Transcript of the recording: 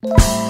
you